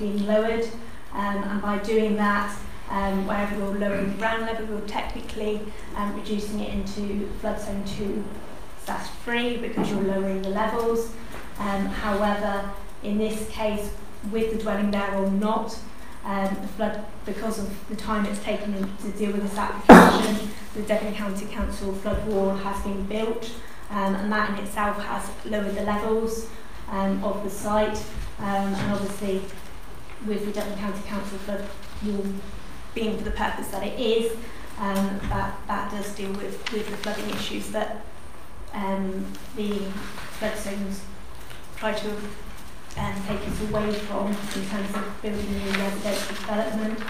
being lowered, um, and by doing that, um, wherever you're lowering the ground level, you're technically um, reducing it into flood zone 2 slash 3 because you're lowering the levels. Um, however, in this case, with the dwelling there or not, um, the flood, because of the time it's taken to deal with this application, the Devon County Council flood wall has been built, um, and that in itself has lowered the levels um, of the site, um, and obviously with the Devon County Council flood wall being for the purpose that it is, um, that, that does deal with, with the flooding issues that um, the flood zones try to um, take us away from in terms of building new residential development.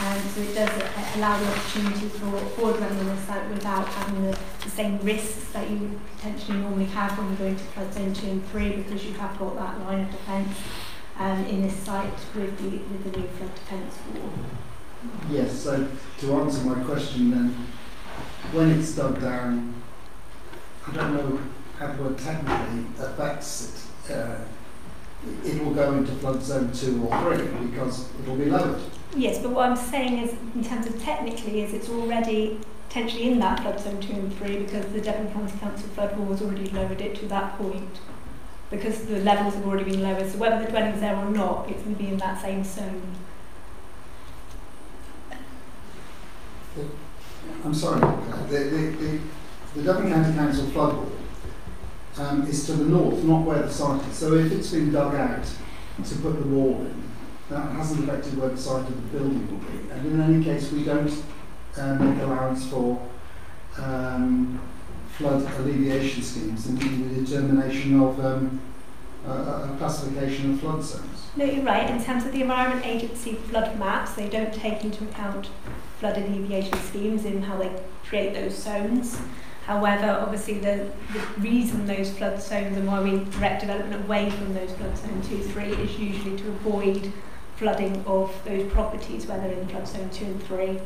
Um, so it does uh, allow the opportunity for, for dwelling on the site without having the, the same risks that you potentially normally have when you go into flood zone 2 and 3 because you have got that line of defence um, in this site with the, with the new flood defence wall. Yes, so to answer my question then, when it's dug down, I don't know how the word technically affects it. Uh, it will go into flood zone two or three because it will be lowered. Yes, but what I'm saying is, in terms of technically, is it's already potentially in that flood zone two and three because the Devon County Council flood wall has already lowered it to that point because the levels have already been lowered. So whether the dwelling's there or not, it's going to be in that same zone. I'm sorry, the, the, the, the Devon County Council flood wall um, is to the north, not where the site is. So if it's been dug out to put the wall in, that hasn't affected where the site of the building will be. And in any case, we don't uh, make allowance for um, flood alleviation schemes and the determination of um, a, a classification of flood zones. No, you're right. In terms of the Environment Agency flood maps, they don't take into account flood alleviation schemes in how they create those zones. However, obviously the, the reason those flood zones and why we direct development away from those flood zone 2, 3 is usually to avoid flooding of those properties where they're in flood zone 2 and 3.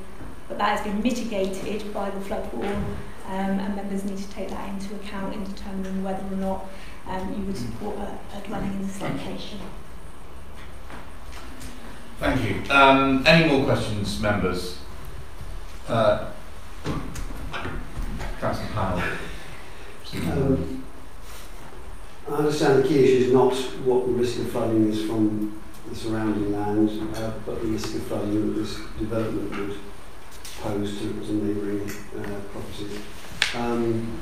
But that has been mitigated by the flood wall um, and members need to take that into account in determining whether or not um, you would support a, a dwelling in this location. Thank you. Um, any more questions, members? Uh, Councillor Powell. Um, I understand the key issue is not what the risk of flooding is from the surrounding land, uh, but the risk of flooding that this development would pose to, to neighbouring uh, properties. Um,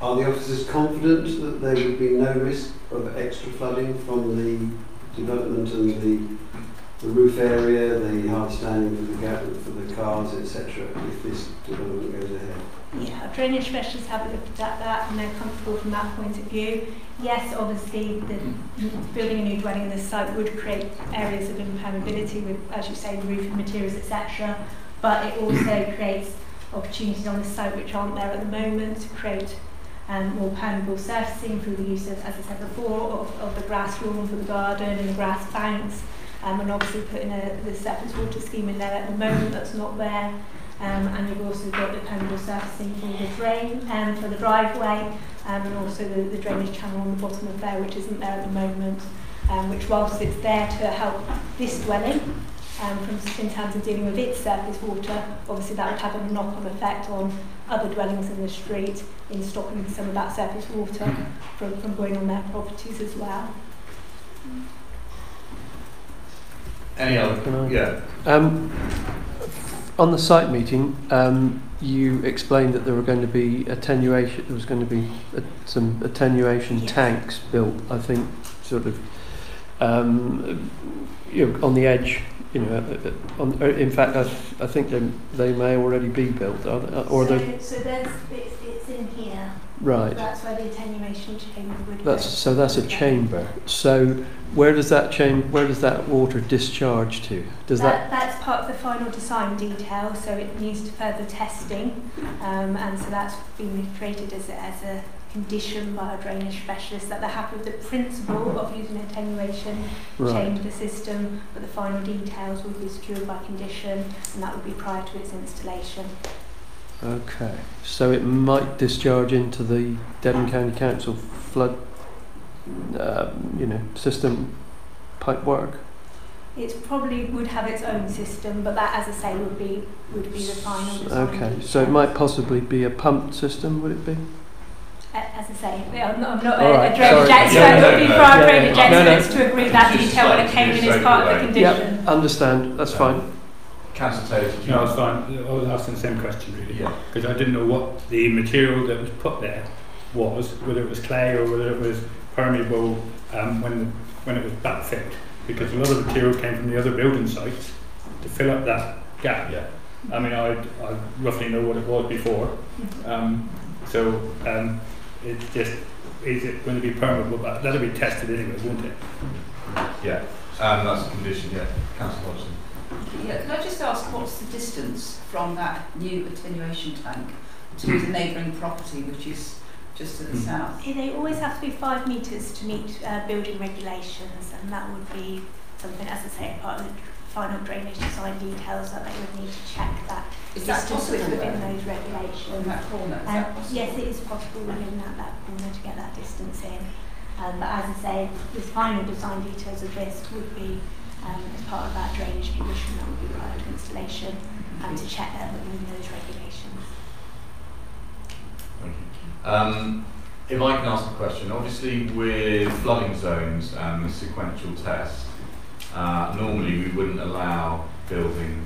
are the officers confident that there would be no risk of extra flooding from the development and the the roof area, the hard standing for the, for the cars, etc., if this development goes ahead? Yeah, drainage specialists have looked at that and they're comfortable from that point of view. Yes, obviously, the building a new dwelling in this site would create areas of impermeability with, as you say, roofing materials, etc. But it also creates opportunities on the site which aren't there at the moment to create um, more permeable surfacing through the use of, as I said before, of, of the grass lawn for the garden and the grass banks um, and obviously putting a, the surface water scheme in there at the moment that's not there. Um, and you've also got the permeable surfacing for the drain and um, for the driveway um, and also the, the drainage channel on the bottom of there which isn't there at the moment um, which whilst it's there to help this dwelling um, from, in terms of dealing with its surface water obviously that would have a knock-on effect on other dwellings in the street in stopping some of that surface water from, from going on their properties as well. Any other? Can I? Yeah. Um, on the site meeting, um, you explained that there were going to be attenuation. There was going to be a, some attenuation yes. tanks built. I think, sort of, um, you know, on the edge. You know, on, in fact, I, I think they, they may already be built. Or so, so there's it's, it's in here. Right. That's where the attenuation chamber would That's so that's a chamber. So where does that chamber where does that water discharge to? Does that, that that's part of the final design detail, so it needs further testing. Um, and so that's been created as a, as a condition by a drainage specialist that they're happy with the principle of using attenuation right. the system, but the final details will be secured by condition and that would be prior to its installation. Okay, so it might discharge into the Devon County Council flood, uh, you know, system pipe work. It probably would have its own system, but that, as I say, would be would be the final. Okay, so it might possibly be a pumped system, would it be? A- As I say, I'm not, I'm not All a, right, a drainage sorry. expert. Yeah, it no, would be for our yeah, drainage yeah. No, no. to agree that Just detail when it slightly came in as part of the disabled, condition. Understand, that's fine. Councillor Taylor, did you No, it's fine. I was asking the same question really. Yeah. Because I didn't know what the material that was put there was, whether it was clay or whether it was permeable um, when, when it was backfilled. Because a lot of material came from the other building sites to fill up that gap. Yeah. I mean, I, I roughly know what it was before. Um, so um, it's just, is it going to be permeable? But that'll be tested anyway, won't it? Yeah. Um, that's a condition, yeah. Councillor Hodgson. Yeah, can I just ask what's the distance from that new attenuation tank to the neighbouring property, which is just to the Hmm. south? Yeah, They always have to be five metres to meet uh, building regulations, and that would be something, as I say, part of the final drainage design details that they would need to check that Is that distance possible within then? those In regulations. that corner, is Um, that possible? yes, it is possible within that, that corner to get that distance in. Um, but as I say, the final design details of this would be um, as part of that drainage condition that would be prior to installation and to check that within those regulations. Um, if I can ask a question, obviously with flooding zones and the sequential test, uh, normally we wouldn't allow building,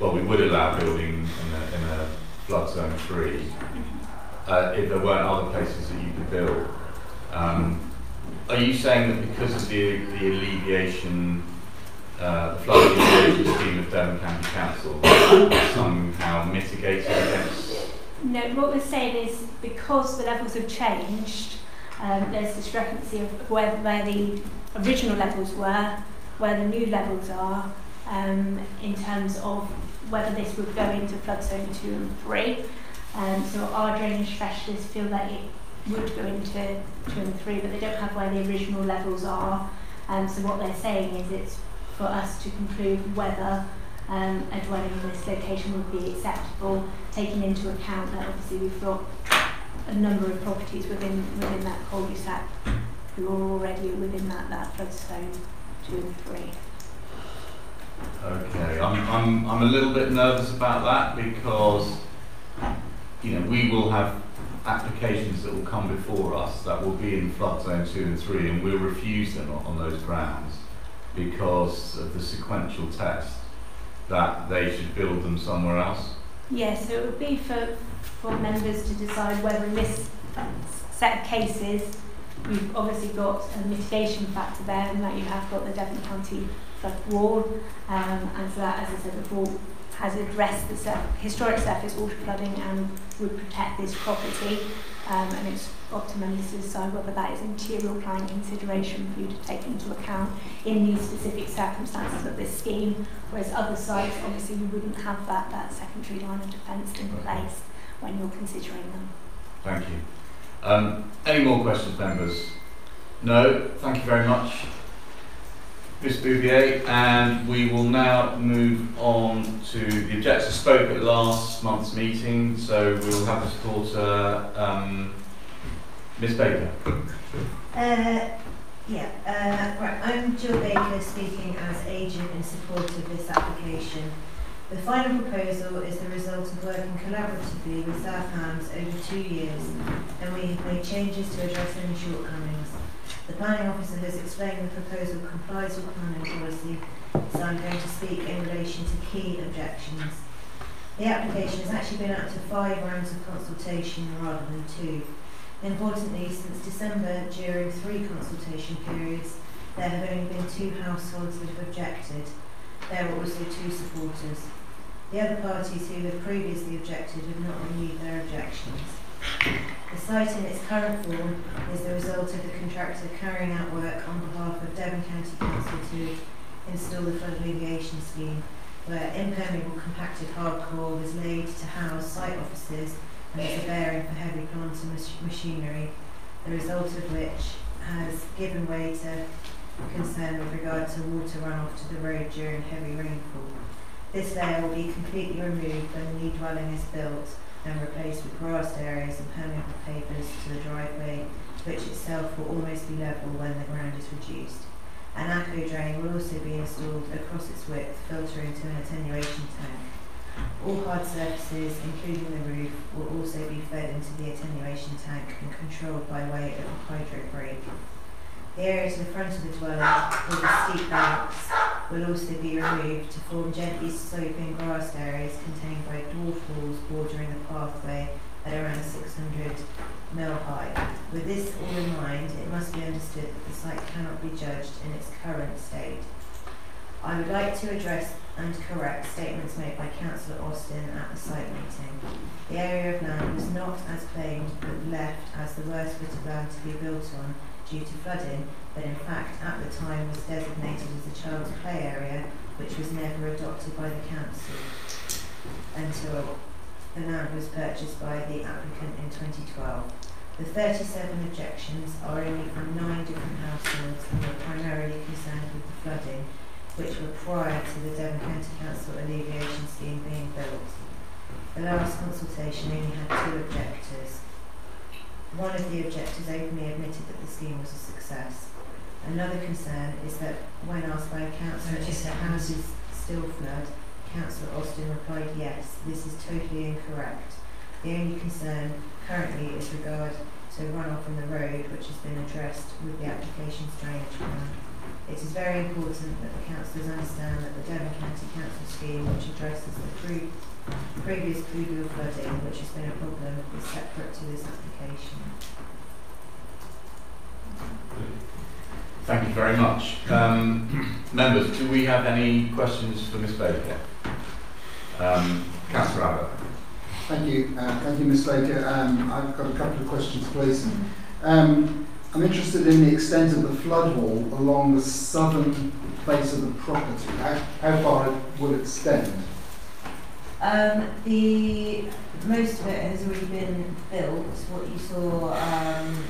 well, we would allow building in a, in a flood zone three uh, if there weren't other places that you could build. Um, are you saying that because of the, the alleviation, uh, the flood alleviation scheme of Devon County Council, somehow mitigated against No, what we're saying is because the levels have changed, um, there's discrepancy of where, where the original levels were, where the new levels are, um, in terms of whether this would go into flood zone two and three. Um, so our drainage specialists feel that it would go into two and three, but they don't have where the original levels are. Um, so what they're saying is it's for us to conclude whether um, a dwelling in this location would be acceptable taking into account that obviously we've got a number of properties within within that cul-de-sac who are already within that, that flood zone two and three. Okay, I'm, I'm, I'm a little bit nervous about that because, you know, we will have applications that will come before us that will be in flood zone two and three and we'll refuse them on, on those grounds because of the sequential test that they should build them somewhere else. Yes, so it would be for, for members to decide whether in this set of cases you've obviously got a mitigation factor there and that you have got the Devon County flood wall um, and so that, as I said before, has addressed the sur- historic surface water flooding and would protect this property um, and it's up to members to decide whether that is a material planning consideration for you to take into account in these specific circumstances of this scheme Whereas other sites, obviously, you wouldn't have that, that secondary line of defence in place when you're considering them. Thank you. Um, any more questions, members? No, thank you very much, Ms Bouvier, and we will now move on to the objector spoke at last month's meeting, so we'll have the supporter, um, Ms Baker. Uh, yeah, uh, right, I'm Jill Baker speaking as agent in support of this application. The final proposal is the result of working collaboratively with South Hams over two years and we have made changes to address any shortcomings. The planning officer has explained the proposal complies with planning policy, so I'm going to speak in relation to key objections. The application has actually been out to five rounds of consultation rather than two. Importantly, since December, during three consultation periods, there have only been two households that have objected. There are also two supporters. The other parties who had previously objected have not renewed their objections. The site in its current form is the result of the contractor carrying out work on behalf of Devon County Council to install the flood alleviation scheme, where impermeable compacted hardcore was laid to house site offices and is a bearing for heavy plant and mach- machinery, the result of which has given way to concern with regard to water runoff to the road during heavy rainfall. This layer will be completely removed when the new dwelling is built and replaced with grassed areas and permeable pavers to the driveway, which itself will almost be level when the ground is reduced. An ACO drain will also be installed across its width, filtering to an attenuation tank. All hard surfaces, including the roof, will also be fed into the attenuation tank and controlled by way of a hydro brake. The area to the front of the dwelling, with the steep banks, will also be removed to form gently sloping grassed areas contained by dwarf walls bordering the pathway at around 600 mil high. With this all in mind, it must be understood that the site cannot be judged in its current state. I would like to address and correct statements made by Councillor Austin at the site meeting. The area of land was not as claimed but left as the worst bit of land to be built on due to flooding, but in fact at the time was designated as a child's play area, which was never adopted by the council until the land was purchased by the applicant in 2012. The 37 objections are only from nine different households and were primarily concerned with the flooding, which were prior to the Devon County Council alleviation scheme being built. The last consultation only had two objectors. One of the objectors openly admitted that the scheme was a success. Another concern is that when asked by a councillor if the houses still flood, Councillor Austin replied yes, this is totally incorrect. The only concern currently is regard to runoff from the road, which has been addressed with the application's drainage plan. It is very important that the councillors understand that the Devon County Council scheme, which addresses the pre- previous pluvial flooding, which has been a problem, is separate to this application. Thank you very much. Um, members, do we have any questions for Ms Baker? Um, Councillor Abbott. Thank you, uh, thank you, Ms Baker. Um, I've got a couple of questions, please. Um, I'm interested in the extent of the flood wall along the southern face of the property. How, how far it will extend? Um, the most of it has already been built. What you saw um,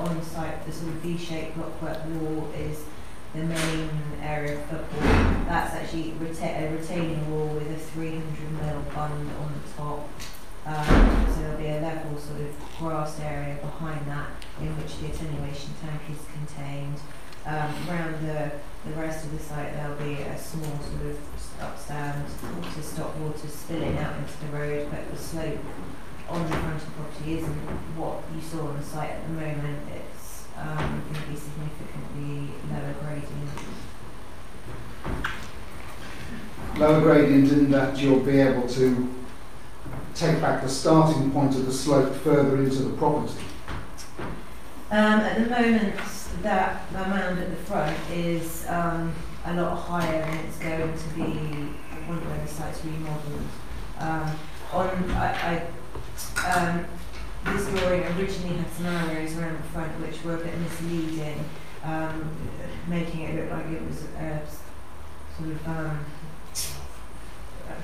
on site, the sort of V-shaped blockwork wall, is the main area of flood wall. That's actually reta- a retaining wall with a 300 mil bund on the top. Um, so there'll be a level sort of grass area behind that in which the attenuation tank is contained. Um, around the, the rest of the site there'll be a small sort of upstand to stop water spilling out into the road, but the slope on the front of the property isn't what you saw on the site at the moment. It's um, going to be significantly lower gradient. Lower gradient in that you'll be able to take back the starting point of the slope further into the property. Um, at the moment, that the mound at the front is um, a lot higher and it's going to be one of the site's remodelled. Um, on, I, I, um, this drawing originally had some arrows around the front which were a bit misleading, um, making it look like it was a sort of, um,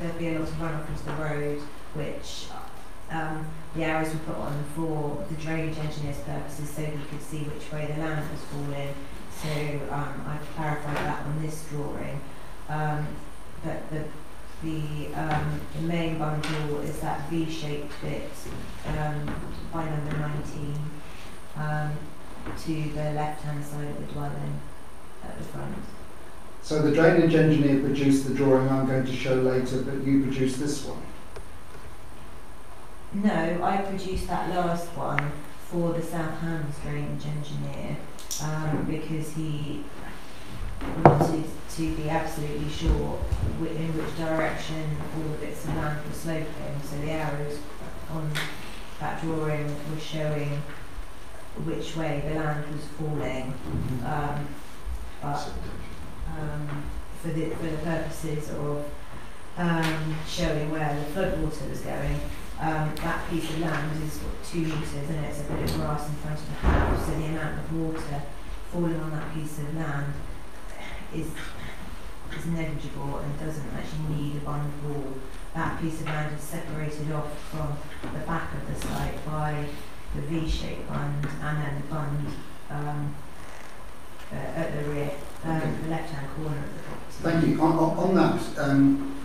there'd be a lot of runoff into the road, which um, the arrows were put on for the drainage engineer's purposes so we could see which way the land was falling. So um, I've clarified that on this drawing. Um, but the the, um, the main bundle is that V-shaped bit um, by number 19 um, to the left-hand side of the dwelling at the front. So the drainage engineer produced the drawing I'm going to show later, but you produced this one. No, I produced that last one for the South Hams drainage engineer um, because he wanted to be absolutely sure in which direction all the bits of land were sloping. So the arrows on that drawing were showing which way the land was falling. Um, but um, for the for the purposes of um, showing where the floodwater was going, um, that piece of land is what, two metres and it's a bit of grass in front of the house, so the amount of water falling on that piece of land is is negligible and doesn't actually need a bund wall. That piece of land is separated off from the back of the site by the V-shaped bund and then the bund um, uh, at the rear, um, the left-hand corner of the property. Thank you. On, on, on that, um,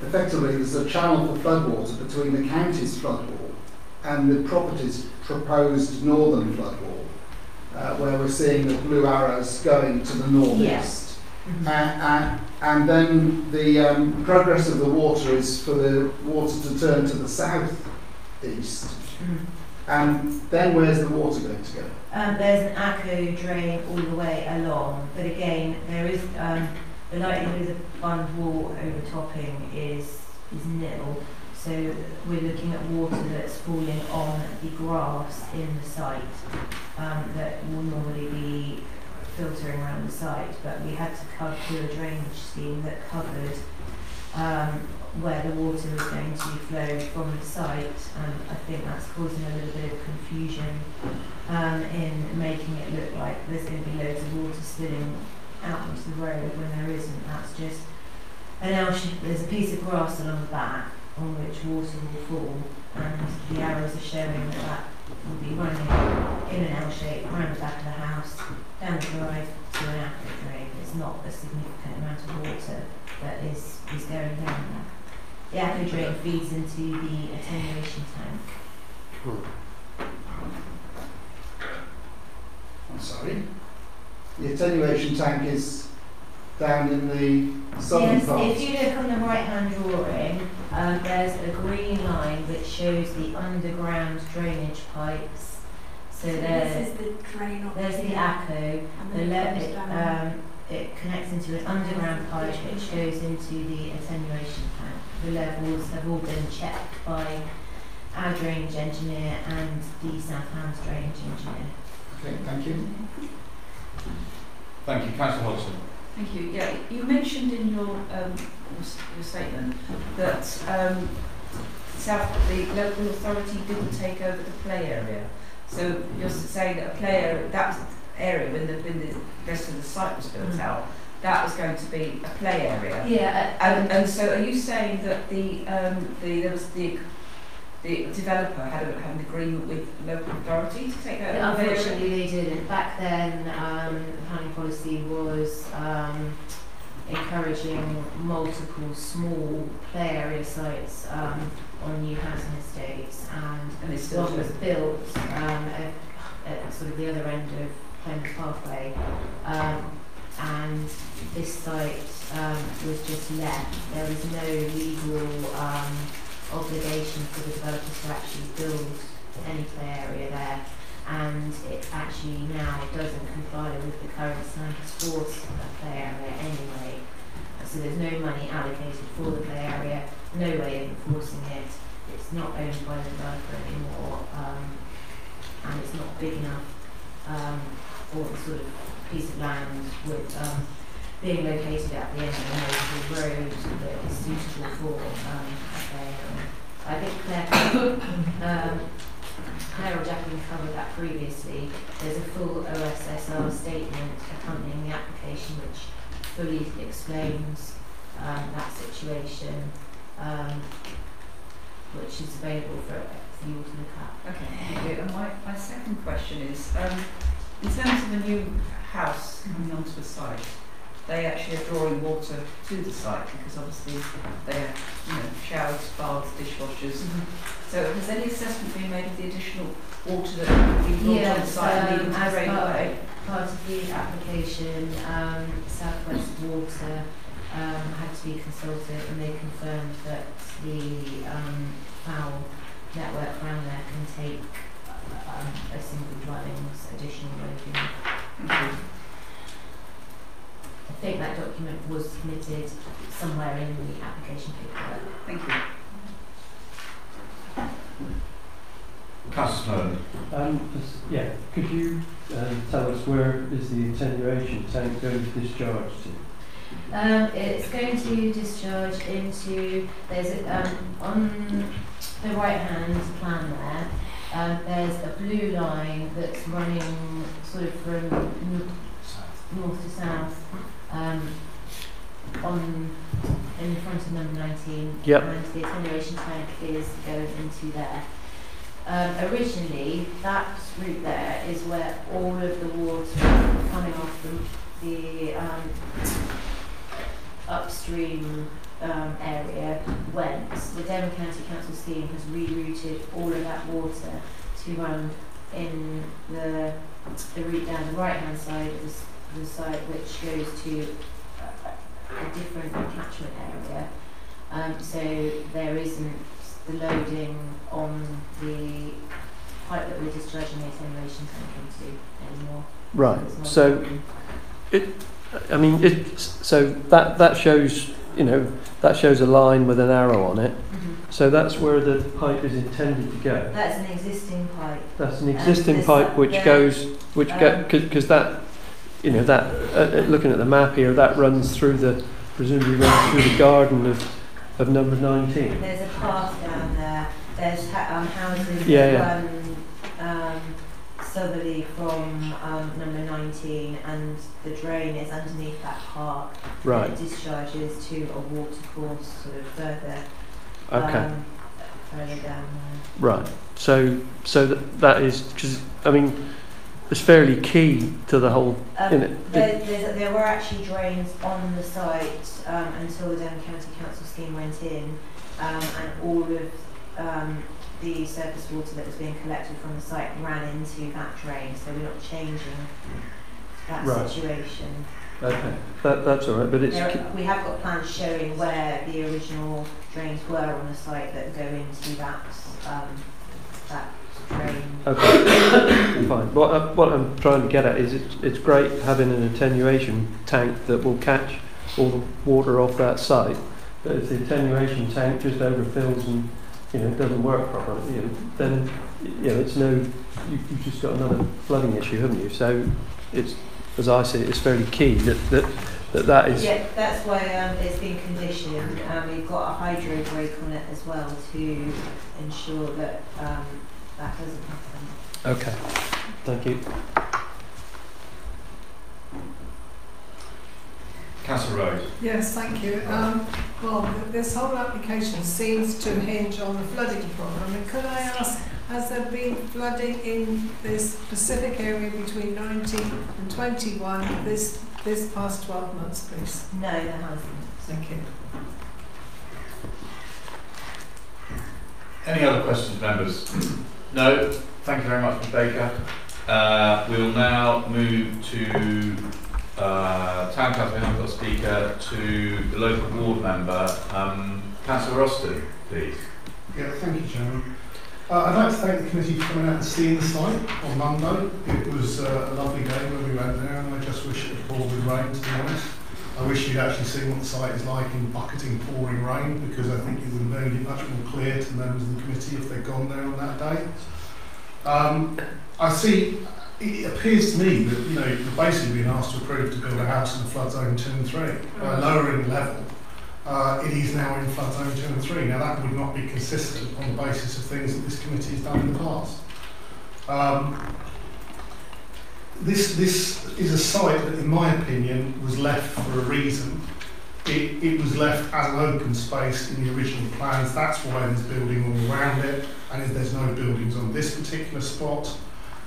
effectively there's a channel for floodwater between the county's flood wall and the property's proposed northern flood wall. Uh, where we're seeing the blue arrows going to the northeast. Mhm. Uh, uh, and then the um, progress of the water is for the water to turn to the southeast. Mm. And then where's the water going to go? Um, there's an ACO drain all the way along, but again, there is um, the likelihood of bund wall overtopping is is nil. So we're looking at water that's falling on the grass in the site um, that will normally be filtering around the site, but we had to cut do a drainage scheme that covered um, where the water was going to flow from the site, and I think that's causing a little bit of confusion um, in making it look like there's going to be loads of water spilling out onto the road when there isn't. That's just an L shape. There's a piece of grass along the back on which water will fall, and the arrows are showing that that will be running in an L shape around the back of the house, down the drive to an outlet drain. It's not a significant amount of water that is, is going down there. The ACO drain feeds into the attenuation tank. I'm sorry. The attenuation tank is down in the southern yes, part. if you look on the right hand drawing, um, there's a green line which shows the underground drainage pipes. So there's, this is the drain there's the ACO, the it le- it, um, it connects into an underground pipe which goes into the attenuation tank. The levels have all been checked by our drainage engineer and the South Hams drainage engineer. Okay, thank you. Thank you, Councillor Hodgson. Thank you. Yeah, you mentioned in your um, your, s- your statement that um, South the local authority didn't take over the play area. So you're saying that a play area, that area when the when the rest of the site was built Mm. out, that was going to be a play area. Yeah, And, and so are you saying that the um, the there was the the developer had, a, had an agreement with local authority to take that Yeah, over the area? Unfortunately, they didn't. Back then, um, the planning policy was um, encouraging multiple small play area sites um, on new housing estates, and And it's was built um, at, at sort of the other end of Clemens Pathway, um, and this site um, was just left. There was no legal um, obligation for the developer to actually build any play area there and it actually now doesn't comply with the current standards for a play area anyway. So there's no money allocated for the play area, no way of enforcing it. It's not owned by the developer anymore, um, and it's not big enough um, for the sort of piece of land with um, being located at the end of a major road that is suitable for um, a play area. I think Claire, um, Claire or covered that previously. There's a full OSSR statement accompanying the application which fully explains um, that situation, um, which is available for, for you to look at. Okay, thank you. And my, my second question is, um, in terms of a new house coming onto the site, they actually are drawing water to the site because obviously they're, you know, showers, baths, dishwashers. So has any assessment been made of the additional water that would be brought on the site and um, as part- away? Part of the application, um, Southwest Water um, had to be consulted and they confirmed that the um, foul network around there can take uh, um, a single dwelling's additional loading. Thank you. I think that document was submitted somewhere in the application paperwork. Thank you. Councillor Um, yeah, could you um, tell us where is the attenuation tank going to discharge to? Um, it's going to discharge into, there's a, um, on the right hand plan there, um, there's a blue line that's running sort of from north to south, um, on, in front of number 19. Yep. And the attenuation tank is going into there. Um, originally, that route there is where all of the water coming off the, the um, upstream um, area went. The Devon County Council scheme has rerouted all of that water to run in the the route down the right-hand side of the, the site, which goes to a, a different catchment area. Um, so there isn't the loading on the pipe that we're discharging the attenuation tank into anymore. Right. So loading. I mean, it, so that that shows you know that shows a line with an arrow on it. Mhm. So that's where the pipe is intended to go. That's an existing pipe. That's an Um, existing this pipe which there, goes, which um, because that, you know, that uh, uh, looking at the map here, that runs through the presumably runs through the garden of of number 19. There's a path down there. There's ha- um, houses Yeah, that run um, southerly from um, number 19, and the drain is underneath that park. Right. It discharges to a watercourse sort of further, Okay. um, further down there. Right. So so that that is because I mean, it's fairly key to the whole. there. In Um, it, there, there were actually drains on the site um, until the Devon County Council scheme went in, um, and all of um, the surface water that was being collected from the site ran into that drain. So we're not changing that Right. situation. Okay. That that's all right. But it's There, we have got plans showing where the original drains were on the site that go into that um, that. Okay, fine. What, I, what I'm trying to get at is it's, it's great having an attenuation tank that will catch all the water off that site. But if the attenuation tank just overfills and you know doesn't work properly, you know, then you know it's no. You, you've just got another flooding issue, haven't you? So it's, as I see it, it's fairly key that that that, that is. Yeah, that's why um, it's been conditioned. Um, we've got a hydro brake on it as well to ensure that um, that doesn't happen. Okay. Thank you. Councillor Rose. Yes, thank you. Um, well, th- this whole application seems to hinge on the flooding problem. And could I ask, has there been flooding in this specific area between 19 and 21 this this past 12 months, please? No, there hasn't. Thank you. Any other questions, members? No. Thank you very much, Ms Baker. Uh, we'll now move to uh, Town Council, we haven't got a speaker, to the local ward member. Um, Councillor Austin, please. Yeah, thank you, Chairman. Uh, I'd like to thank the committee for coming out and seeing the site on Monday. It was uh, a lovely day when we went there, and I just wish it had poured with rain, to be honest. I wish you'd actually seen what the site is like in bucketing, pouring rain, because I think it would have made it much more clear to members of the committee if they'd gone there on that day. Um, I see, it appears to me that, you know, you're basically being asked to approve to build a house in the flood zone 2 and 3, by lowering level uh, it is now in flood zone 2 and 3. Now that would not be consistent on the basis of things that this committee has done in the past. Um, this, this is a site that, in my opinion, was left for a reason. It, it was left as an open space in the original plans. That's why there's building all around it, and if there's no buildings on this particular spot,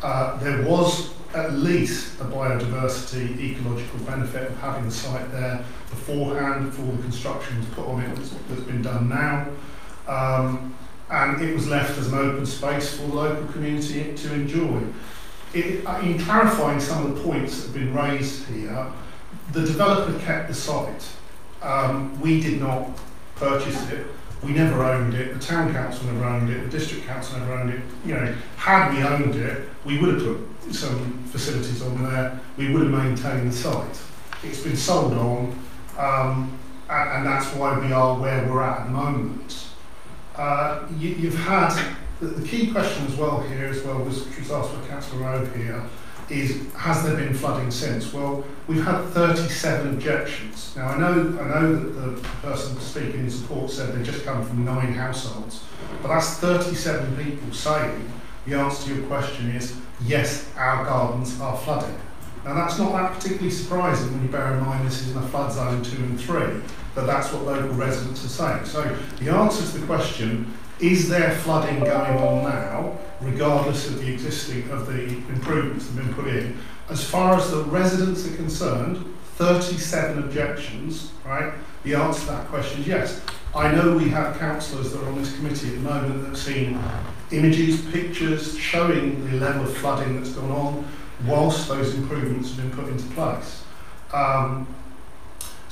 uh, there was at least a biodiversity ecological benefit of having the site there beforehand, before the construction was put on it that's, that's been done now. Um, and it was left as an open space for the local community to enjoy. It, uh, in clarifying some of the points that have been raised here, the developer kept the site. Um, we did not purchase it. We never owned it. The town council never owned it. The district council never owned it. You know, had we owned it, we would have put some facilities on there. We would have maintained the site. It's been sold on, um, and, and that's why we are where we're at at the moment. Uh, you, you've had the, the key question as well here, as well was, which was asked by Councillor Rowe here, is has there been flooding since? Well, we've had 37 objections. Now I know I know that the person speaking in support said they just come from nine households, but that's 37 people saying the answer to your question is yes, our gardens are flooded. Now that's not that particularly surprising when you bear in mind this is in a flood zone two and three, but that's what local residents are saying. So the answer to the question, is there flooding going on now, regardless of the existing, of the improvements that have been put in? As far as the residents are concerned, 37 objections, right? The answer to that question is yes. I know we have councillors that are on this committee at the moment that have seen images, pictures showing the level of flooding that's gone on. whilst those improvements have been put into place. Um,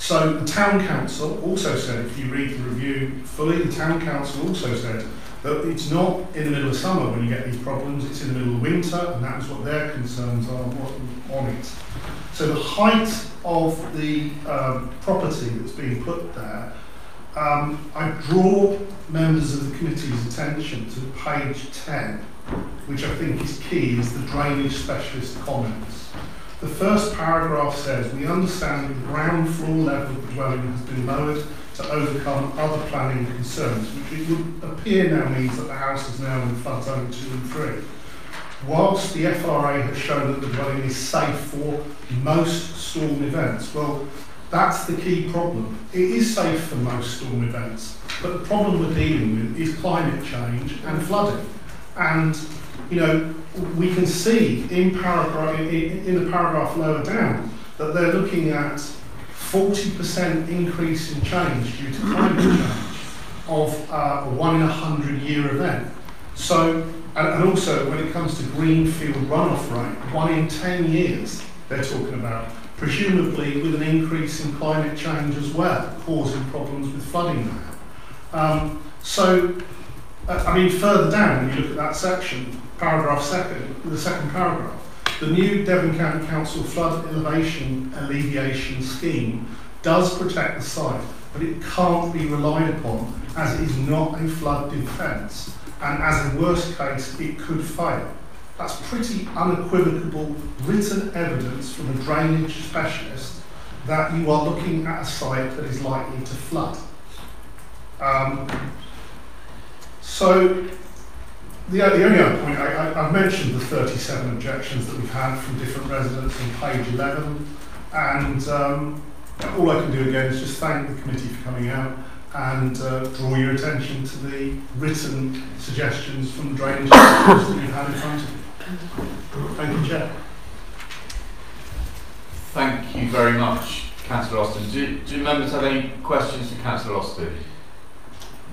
so the town council also said, if you read the review fully, the town council also said that it's not in the middle of summer when you get these problems, it's in the middle of winter, and that's what their concerns are on it. So the height of the um, property that's being put there, um, I draw members of the committee's attention to page 10, which I think is key, is the drainage specialist comments. The first paragraph says, we understand the ground floor level of the dwelling has been lowered to overcome other planning concerns, which it would appear now means that the house is now in flood zone 2 and 3. Whilst the FRA has shown that the dwelling is safe for most storm events, well, that's the key problem. It is safe for most storm events, but the problem we're dealing with is climate change and flooding. And, you know, we can see in, paragraph, in, in the paragraph lower down that they're looking at 40% increase in change due to climate change of uh, a one in a hundred year event. So, and, and also when it comes to greenfield runoff rate, one in 10 years they're talking about, presumably with an increase in climate change as well, causing problems with flooding there. Um, so, uh, I mean, further down, when you look at that section, paragraph second, the second paragraph, the new Devon County Council flood elevation alleviation scheme does protect the site, but it can't be relied upon as it is not a flood defence, and as a worst case, it could fail. That's pretty unequivocal written evidence from a drainage specialist that you are looking at a site that is likely to flood. Um, so the, the only other point, I, I, I've mentioned the 37 objections that we've had from different residents on page 11, and um, all I can do again is just thank the committee for coming out and uh, draw your attention to the written suggestions from the drainage that you've had in front of you. Thank you, Chair. Thank you very much, Councillor Austin. Do, do members have any questions for Councillor Austin?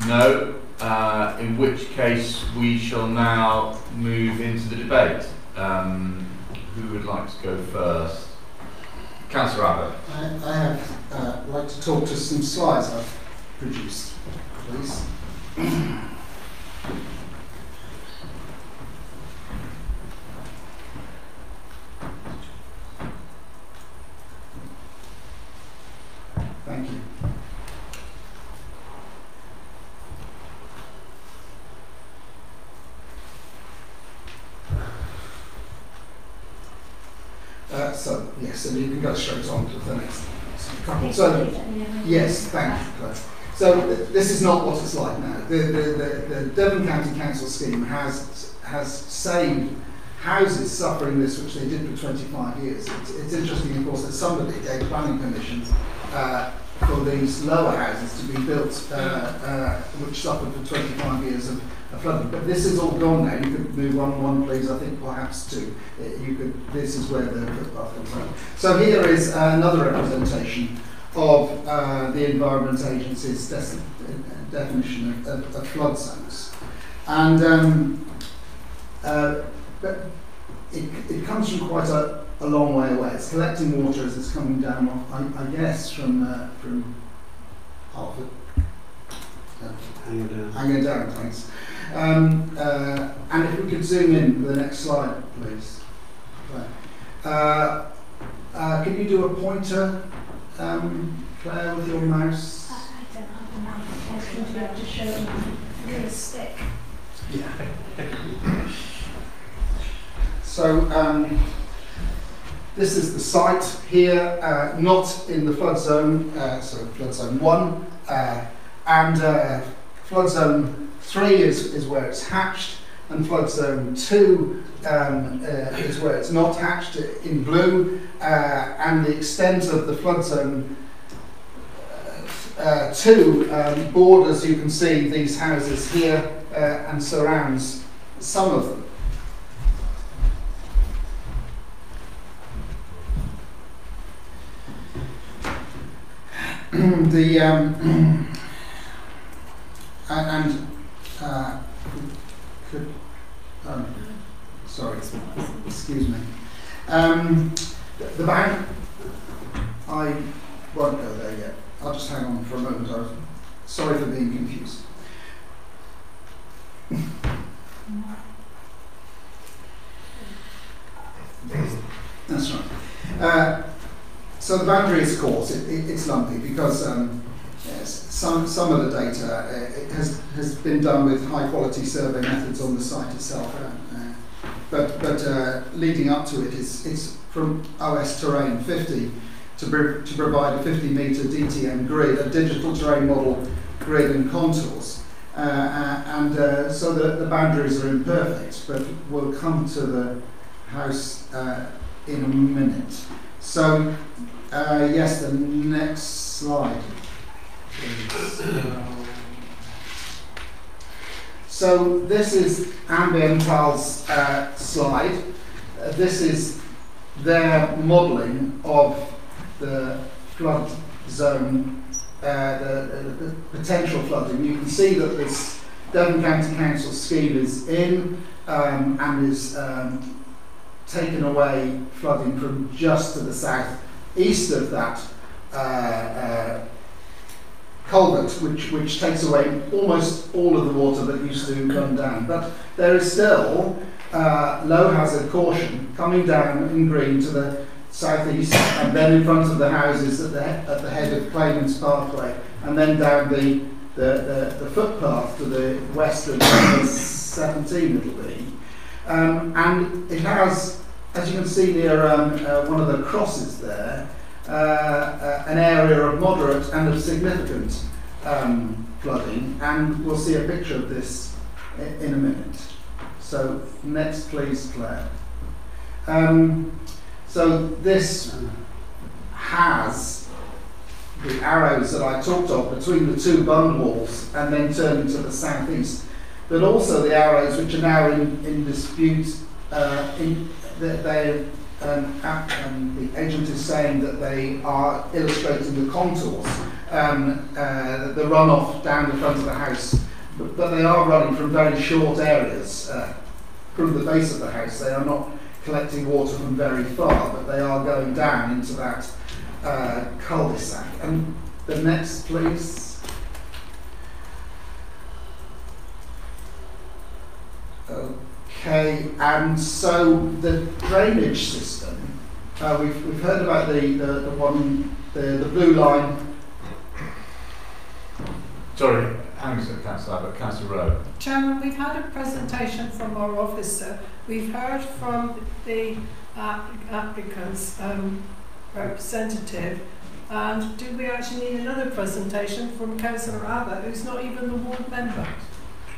No? Uh, in which case we shall now move into the debate. Um, who would like to go first? Councillor Abbott. I, I have uh, like to talk to some slides I've produced, please. Thank you. So, yes, and you can go straight on to the next couple. So, yes, thank you, Claire. So, th- this is not what it's like now. The, the, the, the Devon County Council scheme has, has saved houses suffering this, which they did for 25 years. It's, it's interesting, of course, that somebody gave planning permission uh, for these lower houses to be built, uh, uh, which suffered for 25 years of flooding. But this is all gone now. You could move on one, please. I think perhaps two. Uh, You could. This is where the footpath comes. So here is another representation of uh, the Environment Agency's definition of, of, of flood zones, and um, uh, but it, it comes from quite a, a long way away. It's collecting water as it's coming down, I, I guess, from uh, from Hartford. Uh, Hang down. hanging down, thanks. Um, uh, and if we could zoom in to the next slide, please. Uh, uh, can you do a pointer, um, Claire, with your mouse? I don't have the mouse. I seem to show through a stick. Yeah. so um, this is the site here, uh, not in the flood zone, uh, so flood zone one, uh, and uh, flood zone three is, is where it's hatched, and flood zone two um, uh, is where it's not hatched in blue, uh, and the extent of the flood zone uh, uh, two um, borders, you can see these houses here uh, and surrounds some of them. the um, and, and uh, could, um, sorry, excuse me. Um, the, bank, I won't go there yet. I'll just hang on for a moment. I'm sorry for being confused. That's right. Uh, so the boundary is. It, it, it's lumpy because um, some some of the data uh, has has been done with high quality survey methods on the site itself. Uh, uh, but but uh, leading up to it is it's from OS Terrain 50 to, pro- to provide a 50 metre DTM grid, a digital terrain model grid and contours. Uh, and so the, the boundaries are imperfect, but we'll come to the house in a minute. So, yes, the next slide. So this is Ambiental's uh, slide. Uh, this is their modelling of the flood zone, uh, the, the, the potential flooding. You can see that this Devon County Council scheme is in um, and is um, taken away flooding from just to the south east of that uh, uh, culvert, which, which takes away almost all of the water that used to come down. But there is still uh, low hazard caution coming down in green to the southeast and then in front of the houses at the, at the head of Claimant's Pathway and then down the, the, the, the footpath to the west of 17 it'll be. Um, and it has, as you can see near um, uh, one of the crosses there, an area of moderate and of significant um, flooding and we'll see a picture of this in a minute. So next please Claire. Um, so this has the arrows that I talked of between the two bund walls and then turning to the southeast, but also the arrows which are now in, in dispute. Uh, in, that they, um, um, the agent is saying that they are illustrating the contours, um, uh, the runoff down the front of the house, but, but they are running from very short areas uh, from the base of the house. They are not collecting water from very far, but they are going down into that uh, cul-de-sac. And the next, please. Okay, and so the drainage system, uh, we've, we've heard about the, the, the one, the, the blue line. Sorry, hang on a second, Councillor Abbott, Councillor Rowe. Chairman, we've had a presentation from our officer. We've heard from the app- applicant's um, representative. And do we actually need another presentation from Councillor Abbott, who's not even the ward member?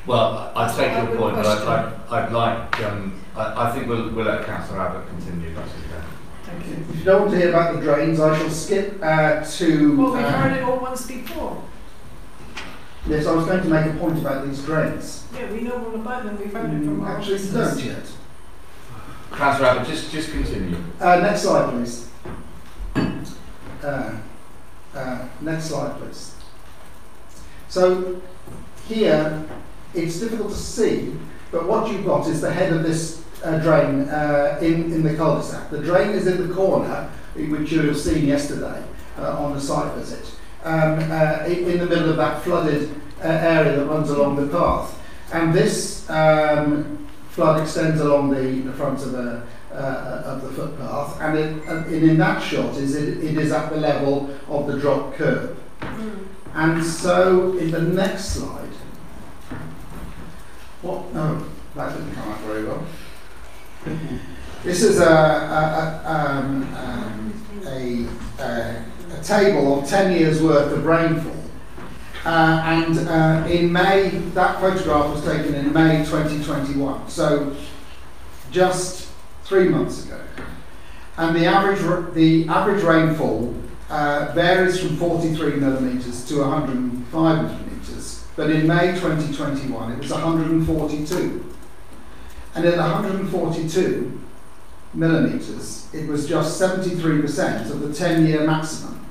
Well, I I take I your point, but I'd, question. I'd, I'd like, um, I, I think we'll, we'll let Councillor Abbott continue, that's. Thank you. If you don't want to hear about the drains, I shall skip uh, to. Well, we've um, heard it all once before. Yes, I was going to make a point about these drains. Yeah, we know all about them. We've heard it from Mm, our Actually, officers. don't yet. Councillor Abbott, just, just continue. Uh, next slide, please. Uh, uh, next slide, please. So here, it's difficult to see, but what you've got is the head of this uh, drain uh, in, in the cul-de-sac. The drain is in the corner, which you'll have seen yesterday uh, on the site visit, um, uh, in, in the middle of that flooded uh, area that runs along the path. And this um, flood extends along the, the front of the, uh, of the footpath, and, it, and in that shot is it, it is at the level of the drop curb. Mm. And so in the next slide, what? No, that didn't come out very well. This is a, a, a, um, um, a, a, a table of 10 years worth of rainfall. Uh, and uh, in May, that photograph was taken in May 2021, so just three months ago. And the average, the average rainfall uh, varies from 43 millimetres to 105 millimetres, but in May 2021 it was 142. And at 142 millimetres, it was just 73% of the 10 year maximum.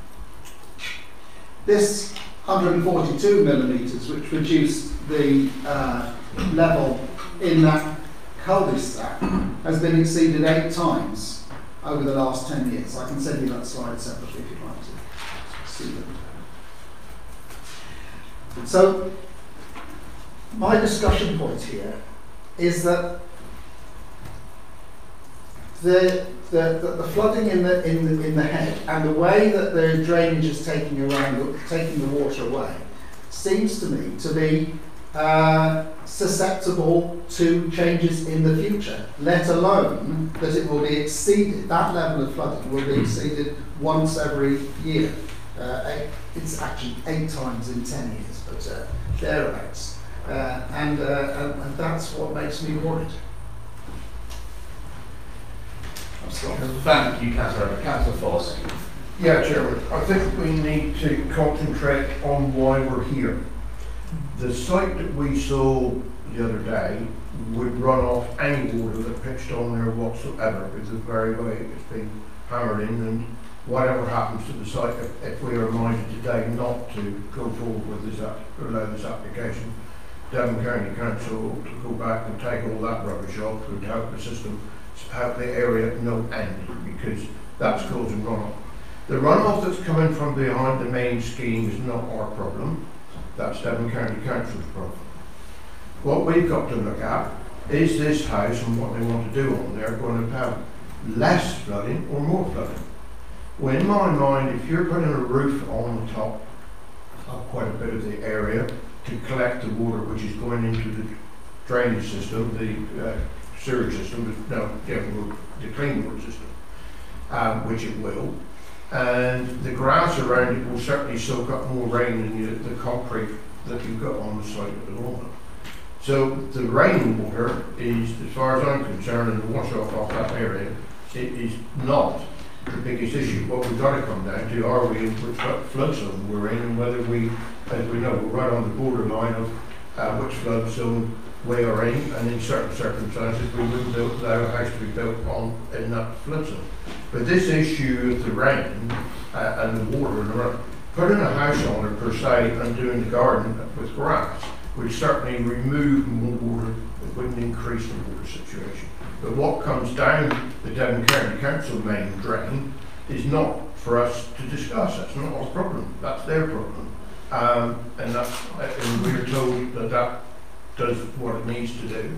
This 142 millimetres, which reduced the uh, level in that cul-de-sac, has been exceeded eight times over the last 10 years. I can send you that slide separately if you'd like to see them. So, my discussion point here is that the, the, the, the flooding in the, in, the, in the head and the way that the drainage is taking, around, taking the water away seems to me to be uh, susceptible to changes in the future, let alone that it will be exceeded, that level of flooding will be exceeded once every year. Uh, eight, it's actually eight times in 10 years, uh, thereabouts. Uh, and, uh, and, and that's what makes me worried. I'm stopped. Thank you, Councillor. Councillor Foss. Yeah, Chairman, I think we need to concentrate on why we're here. The site that we saw the other day would run off any water that pitched on there whatsoever because of the very way it's been hammered in and whatever happens to the site, if, if we are reminded today not to go forward with this, allow this application, Devon County Council to go back and take all that rubbish off would help the system, help the area no end because that's causing runoff. The runoff that's coming from behind the main scheme is not our problem. That's Devon County Council's problem. What we've got to look at is this house and what they want to do on there going to have less flooding or more flooding. Well, in my mind, if you're putting a roof on the top of quite a bit of the area to collect the water which is going into the drainage system, the uh, sewage system, no, the clean water system, um, which it will, and the grass around it will certainly soak up more rain than the concrete that you've got on the site at the moment. So the rainwater is, as far as I'm concerned, and the wash off off that area, it is not the biggest issue. What we've got to come down to, are we in flood zone we're in, and whether we, as we know, we're right on the borderline of uh, which flood zone we are in, and in certain circumstances, we wouldn't build, allow a house to be built on, in that flood zone. But this issue of the rain uh, and the water and the putting a house on it per se and doing the garden with grass would certainly remove more water, it wouldn't increase the water situation. But what comes down the Devon County Council main drain is not for us to discuss, that's not our problem, that's their problem. Um, and that's, and we're told that that does what it needs to do.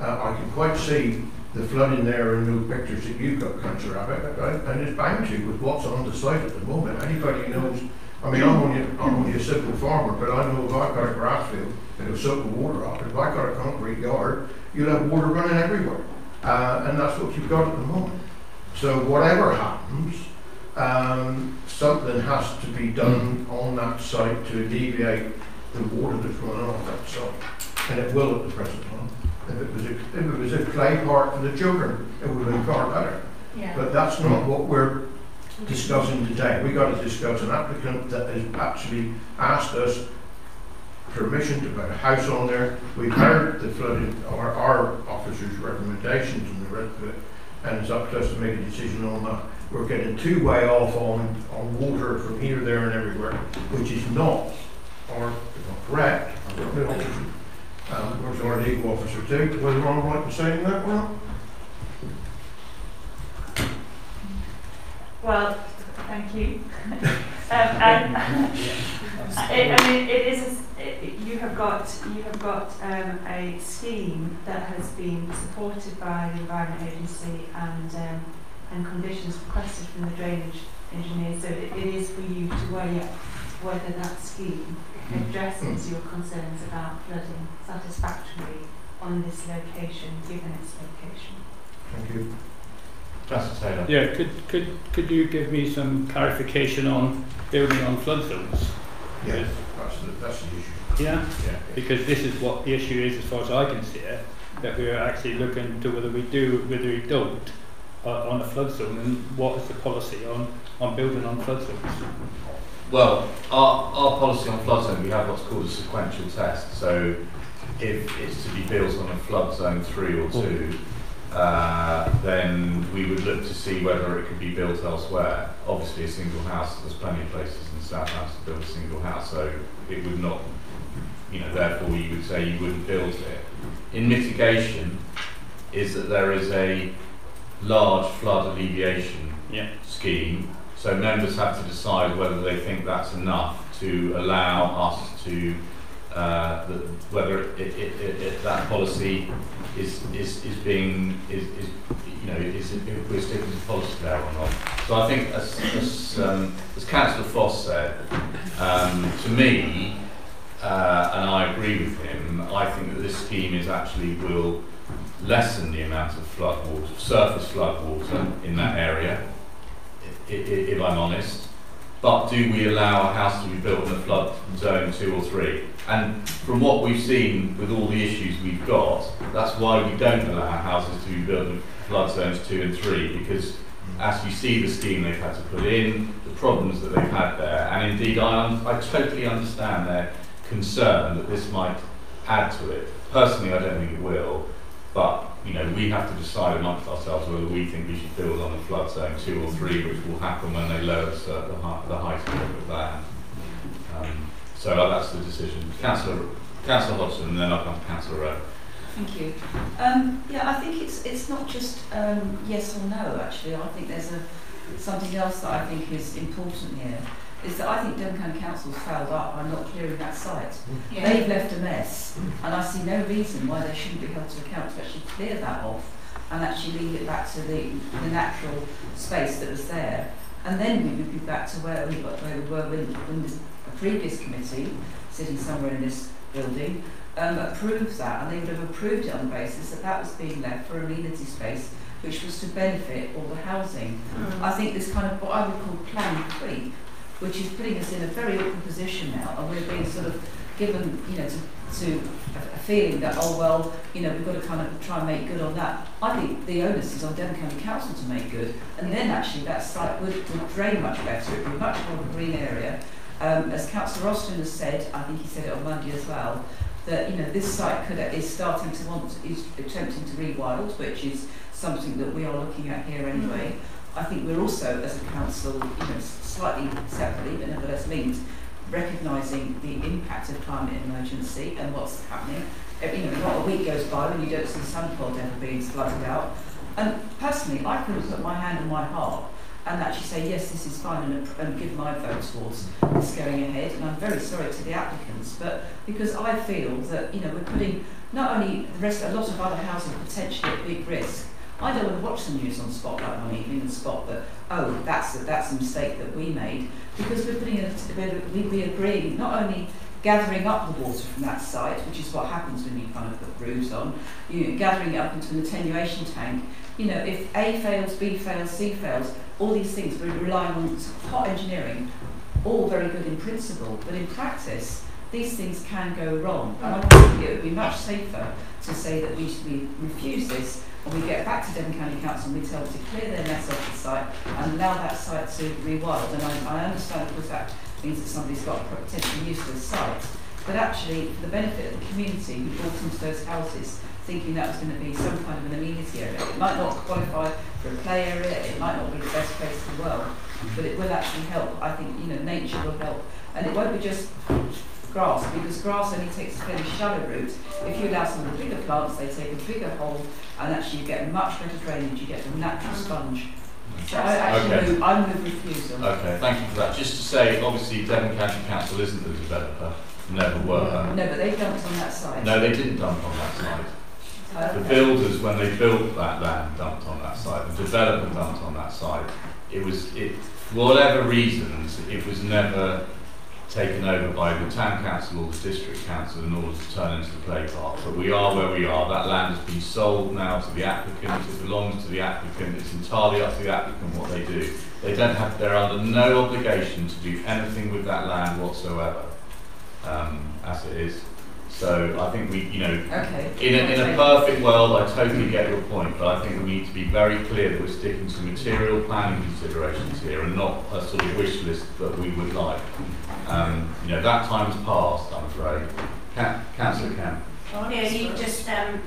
Uh, I can quite see the flooding there in the pictures that you've got, Councillor Abbott, right? and it's bound to with what's on the site at the moment. Anybody knows, I mean, I'm only, I'm only a simple farmer, but I know if I've got a grass field, it'll soak the water up. If I've got a concrete yard, you'll have water running everywhere. Uh, and that's what you've got at the moment. So whatever happens, um, something has to be done on that site to alleviate the water that's running off that site. And it will at the present time. If it was a, if it was a clay park for the children, it would have been far better. Yeah. But that's not what we're discussing today. We got to discuss an applicant that has actually asked us permission to put a house on there. We've heard the flooding, our, our officers' recommendations and the rest of it, and it's up to us to make a decision on that. We're getting too way off on, on water from here, there and everywhere, which is not, I'm correct, I've officer, um, where's our legal officer too, Was I'm right in saying that not? Well, thank you. um, and it, I mean, it is. It, you have got you have got um, a scheme that has been supported by the Environment Agency and um, and conditions requested from the drainage engineer. So it, it is for you to weigh up whether that scheme addresses your concerns about flooding satisfactorily on this location, given its location. Thank you. Councillor Taylor. Yeah, could, could, could you give me some clarification on building on flood zones? Yeah, that's the, that's the issue. Yeah, Yeah. because this is what the issue is as far as I can see it, that we're actually looking to whether we do, whether we don't uh, on a flood zone and what is the policy on, on building on flood zones? Well, our, our policy on flood zone, we have what's called a sequential test. So if it's to be built on a flood zone three or two, uh, then we would look to see whether it could be built elsewhere. Obviously, a single house, there's plenty of places in the South Hams to build a single house, so it would not, you know, therefore you would say you wouldn't build it. In mitigation, is that there is a large flood alleviation Yeah. scheme. So members have to decide whether they think that's enough to allow us to, uh, the, whether it, it, it, that policy is, is, is being, is, is, you know, is, if we're sticking to policy there or not. So I think, as, as, um, as Councillor Foss said, um, to me, uh, and I agree with him, I think that this scheme is actually will lessen the amount of flood water, surface flood water in that area, i- i- if I'm honest. But do we allow a house to be built in a flood zone two or three? And from what we've seen with all the issues we've got, that's why we don't allow houses to be built in flood zones two and three, because as you see the scheme they've had to put in, the problems that they've had there, and indeed I, un- I totally understand their concern that this might add to it. Personally, I don't think it will, but you know we have to decide amongst ourselves whether we think we should build on the flood zone two or three, which will happen when they lower the, sur- the, height, of the land. Um, so uh, that's the decision. Councillor, Councillor Hodgson, and then I'll come to Councillor Rowe. Thank you. Um, yeah, I think it's it's not just um, yes or no. Actually, I think there's a something else that I think is important here. Is that I think Devon County Council's failed up by not clearing that site. They've left a mess, and I see no reason why they shouldn't be held to account to actually clear that off and actually leave it back to the, the natural space that was there. And then we would be back to where we, where we were when, when this, a previous committee, sitting somewhere in this building, um, approved that, and they would have approved it on the basis that that was being left for amenity space, which was to benefit all the housing. I think this kind of what I would call plan creep, which is putting us in a very awkward position now, and we're being sort of given, you know, to, to a, feeling that oh well, you know, we've got to kind of try and make good on that. I think the onus is on Devon County Council to make good, and then actually that site would, would drain much better. It would be much more of a green area. Um, as Councillor Austin has said, I think he said it on Monday as well, that you know this site could is starting to want is attempting to rewild, which is something that we are looking at here anyway. I think we're also, as a council, you know, slightly separately but nevertheless linked, recognising the impact of climate emergency and what's happening. Uh, You know, not a week goes by when you don't see Sunderland ever being flooded out. And personally, I couldn't put my hand on my heart and actually say, yes, this is fine and, and give my vote towards this going ahead. And I'm very sorry to the applicants, but because I feel that, you know, we're putting not only the rest, a lot of other housing potentially at big risk. I don't want to watch the news on Spotlight one evening and spot that, oh, that's a, that's a mistake that we made, because we're putting a, we, we agreeing not only gathering up the water from that site, which is what happens when you kind of put roofs on, you know, gathering it up into an attenuation tank. You know, if A fails, B fails, C fails, all these things we're relying on hot engineering, all very good in principle, but in practice, these things can go wrong. And I think it would be much safer to say that we, we refuse this and we get back to Devon County Council and we tell them to clear their mess off the site and allow that site to rewild. And I, I understand, course, that means that somebody's got a potentially useless site. But actually, for the benefit of the community, we bought into those houses thinking that was going to be some kind of an amenity area. It might not qualify for a play area, it might not be the best place in the world, but it will actually help. I think, you know, nature will help. And it won't be just grass, because grass only takes a fairly shallow route. If you allow some of the bigger plants, they take a bigger hole, and actually you get much better drainage, you get a natural sponge. So I actually Okay. move, I move refusal. Okay, thank you for that. Just to say, obviously, Devon County Council isn't the developer, never were. No, but they dumped on that side. No, they didn't dump on that site. Uh, The builders, when they built that land, dumped on that site. The developer dumped on that site. It was, it, for whatever reasons, it was never taken over by the town council or the district council in order to turn into the play park. But we are where we are. That land has been sold now to the applicant. It belongs to the applicant. It's entirely up to the applicant what they do. They don't have, they're under no obligation to do anything with that land whatsoever, um, as it is. So I think we, you know, Okay. in a, in a perfect world, I totally get your point, but I think we need to be very clear that we're sticking to material planning considerations here and not a sort of wish list that we would like. Um, you know, that time has passed, I'm afraid. Ca- Councillor Camp. Yeah, you just um,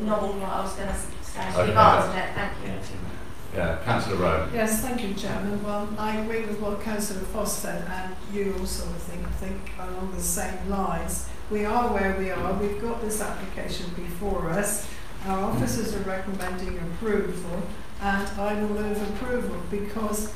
nobbled what I was going to say. Okay. You've answered it, thank you. Yeah, Councillor Rowe. Yes, thank you, Chairman. Well, I agree with what Councillor Foss said, and you also think, think along the same lines. We are where we are. We've got this application before us. Our officers are recommending approval. and I will move approval because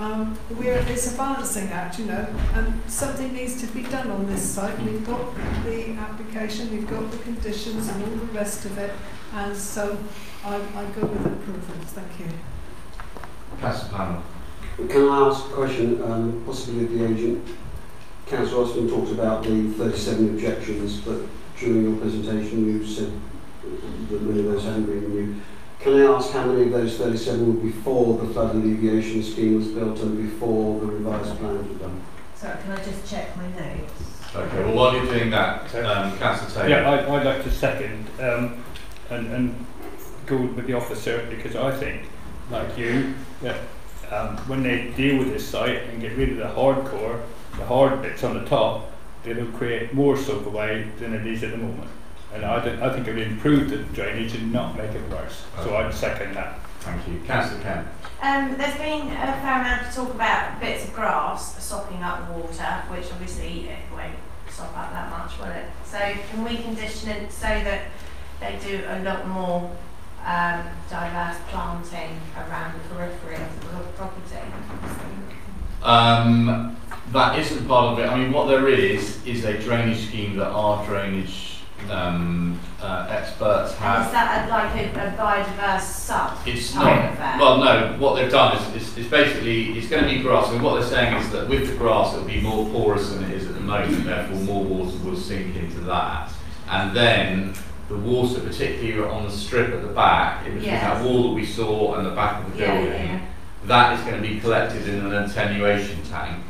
um, we're, it's a balancing act, you know, and something needs to be done on this site. We've got the application, we've got the conditions and all the rest of it, and so I, I go with approval. Thank you. Councillor Pannell. Can I ask a question, um, possibly of the agent? Councillor Austin talked about the 37 objections, but during your presentation you said that many of those hadn't been renewed. Can I ask how many of those 37 were before the flood alleviation scheme was built and before the revised plans were done? Sorry, can I just check my notes? Okay, well, while you're doing that, um, Councillor Taylor. Yeah, I, I'd like to second um, and, and go with the officer because I think, like you, that um, when they deal with this site and get rid of the hardcore, the hard bits on the top, they will create more soak away than it is at the moment. And I, th- I think it would improve the drainage and not make it worse. So I'd second that. Thank you. Councillor Kent. Um, there's been a fair amount of talk about bits of grass sopping up water, which obviously it won't sop up that much, will it? So can we condition it so that they do a lot more um, diverse planting around the periphery of the property? Um, that isn't part of it. I mean, what there is is a drainage scheme that our drainage um, uh, experts And is that a, like a, a biodiverse sub? It's type not. affair? Well, no. What they've done is, is, is basically it's going to be grass. And what they're saying is that with the grass, it'll be more porous than it is at the moment. Therefore, more water will sink into that. And then the water, particularly on the strip at the back, in between Yes. that wall that we saw and the back of the Yeah, building, yeah. that is going to be collected in an attenuation tank,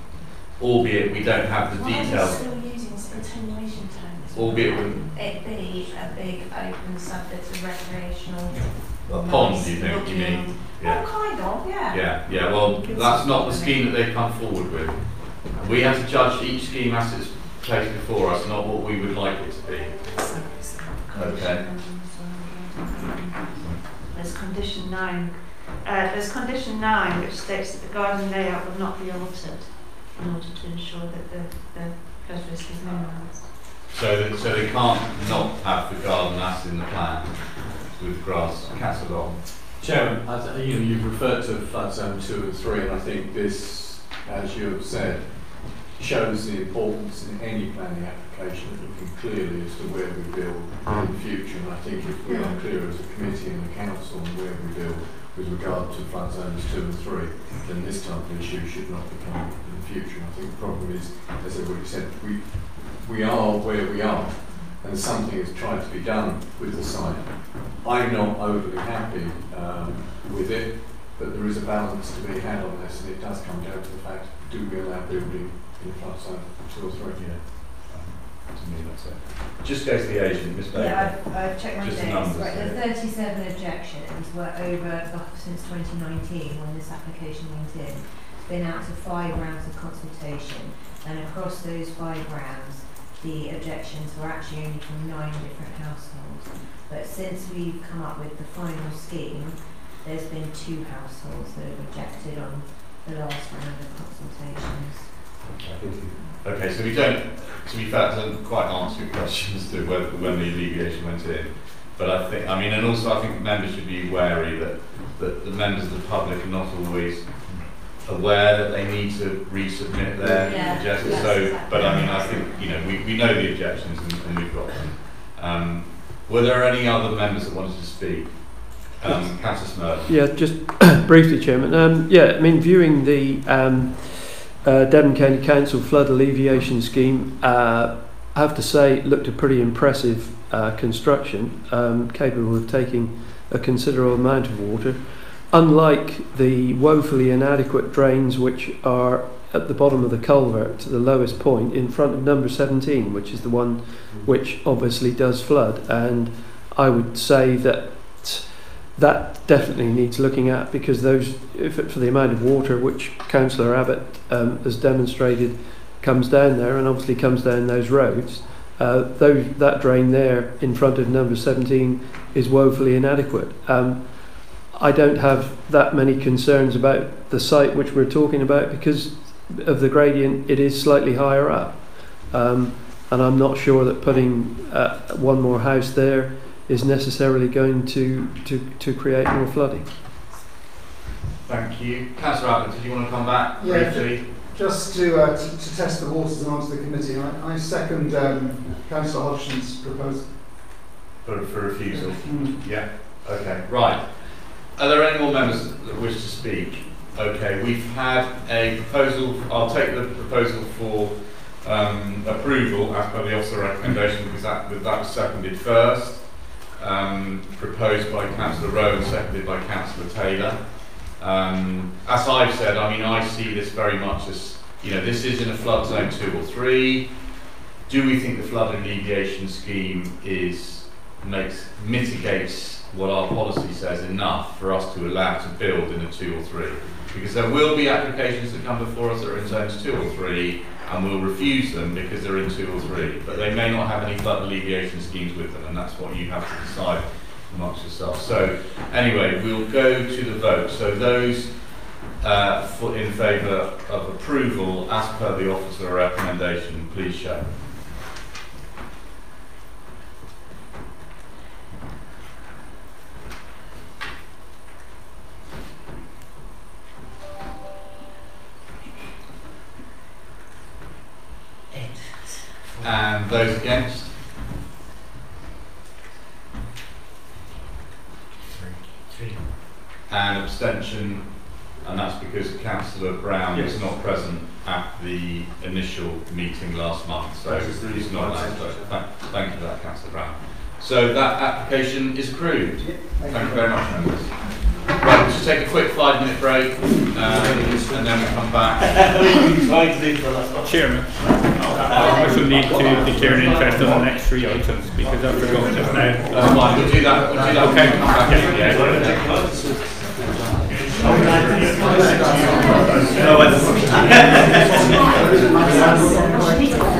albeit we don't have the Why are details. they still using attenuation tanks? Albeit we- It be a big open subject of recreational. A pond, you think, you mean? looking- Yeah. Oh, kind of, yeah. Yeah, yeah, well, that's not the scheme that they've come forward with. We have to judge each scheme as it's placed before us, not what we would like it to be. Okay. There's condition nine. Uh, there's condition nine which states that the garden layout will not be altered in order to ensure that the, the flood risk is minimised. So that, so they can't not have the garden as in the plan with grass. Councillor Long. Chairman, th- you know, you've referred to flood zone two and three, and I think this, as you have said, shows the importance in any planning application of looking clearly as to where we build in the future. And I think if we are clear as a committee and the council on where we build with regard to flood zones two and three, then this type of issue should not become in the future. And I think the problem is, as everybody said, we, we are where we are, and something is trying to be done with the site. I'm not overly happy um, with it, but there is a balance to be had on this, and it does come down to the fact, do we allow building in flood zone two or three? Yeah. To me, that's it. Just go to the agent, Miss Baker. Yeah, I've, I've checked my Just the dates. numbers, Right, the yeah. 37 objections were over the, since 2019 when this application went in. It's been out to five rounds of consultation, and across those five rounds, the objections were actually only from nine different households. But since we've come up with the final scheme, there's been two households that have objected on the last round of consultations. Okay, so we don't, to be fair, it doesn't quite answer your question as to whether, when the alleviation went in. But I think, I mean, and also I think members should be wary that, that the members of the public are not always aware that they need to resubmit their Yeah, objections. yes, So, exactly. but I mean, I think, you know, we, we know the objections and, and we've got them. Um, were there any other members that wanted to speak? Um, Councillor Smurf. Yeah, just briefly, Chairman. Um, yeah, I mean, viewing the um, uh, Devon County Council flood alleviation scheme, uh, I have to say, it looked a pretty impressive uh, construction, um, capable of taking a considerable amount of water. Unlike the woefully inadequate drains which are at the bottom of the culvert to the lowest point in front of number 17, which is the one which obviously does flood. And I would say that that definitely needs looking at because those, if it, for the amount of water which Councillor Abbott um, has demonstrated comes down there and obviously comes down those roads, uh, that drain there in front of number 17 is woefully inadequate. Um, I don't have that many concerns about the site which we're talking about because of the gradient, it is slightly higher up. Um, and I'm not sure that putting uh, one more house there is necessarily going to, to, to create more flooding. Thank you. Councillor Abbott, did you want to come back Yeah, briefly? Just to, uh, to, to test the waters and answer the committee, I, I second um, Councillor Hodgson's proposal. For, for refusal? Mm. Yeah, okay, right. Are there any more members that wish to speak? Okay, we've had a proposal, I'll take the proposal for um, approval as per the officer recommendation because that, that was seconded first. Um, proposed by Councillor Rowe and seconded by Councillor Taylor. Um, as I've said, I mean, I see this very much as, you know, this is in a flood zone two or three. Do we think the flood alleviation scheme is makes mitigates what our policy says enough for us to allow to build in a two or three? Because there will be applications that come before us that are in zones two or three, and we'll refuse them because they're in two or three. But they may not have any flood alleviation schemes with them, and that's what you have to decide amongst yourselves. So anyway, we'll go to the vote. So those uh, in favour of approval as per the officer recommendation, please show. And those against? Three. And abstention, and that's because Councillor Brown Yes. was not present at the initial meeting last month, so That is the he's not allowed to vote. Thank, thank you for that, Councillor Brown. So that application is approved. Thank you very much, members. Right, we'll just take a quick five minute break, um, and then we'll come back. Chairman, I also need to declare an interest on the next three items because I forgot just now. That's fine, we'll do that, we'll do that. Okay. when we. Yeah, yeah. Thank